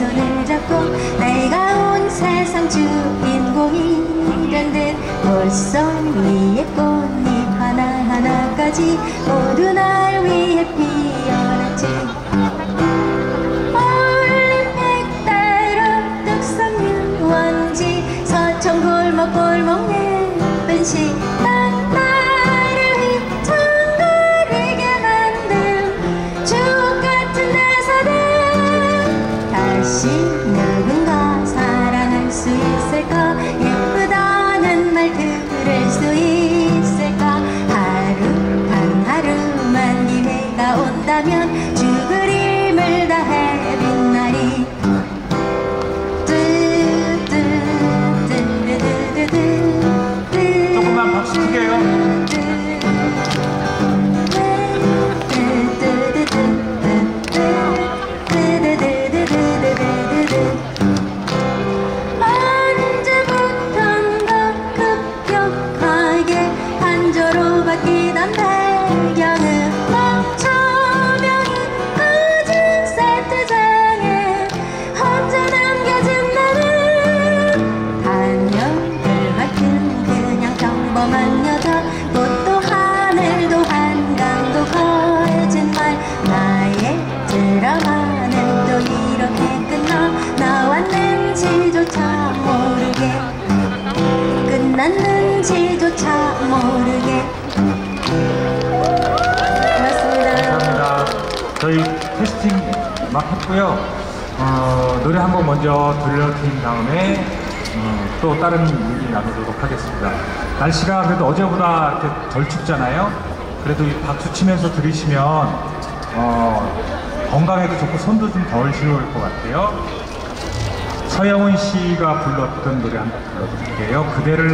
손을 잡고 내가 온 세상 주인공이 된듯 벌써 위의 꽃잎 하나하나까지 모두 날 위해 피 죽을 힘을 다해 빛나리. 조금만 박수 크게 나왔는지조차 모르게 끝났는지조차 모르게 고맙습니다 감사합니다. 저희 캐스팅 막 했고요. 어, 노래 한 곡 먼저 들려드린 다음에 어, 또 다른 얘기 나누도록 하겠습니다. 날씨가 그래도 어제보다 덜 춥잖아요. 그래도 이 박수 치면서 들으시면 어, 건강에도 좋고 손도 좀 덜 시려울 것 같아요. 서영은 씨가 불렀던 노래 한 곡 불러드릴게요. 그대를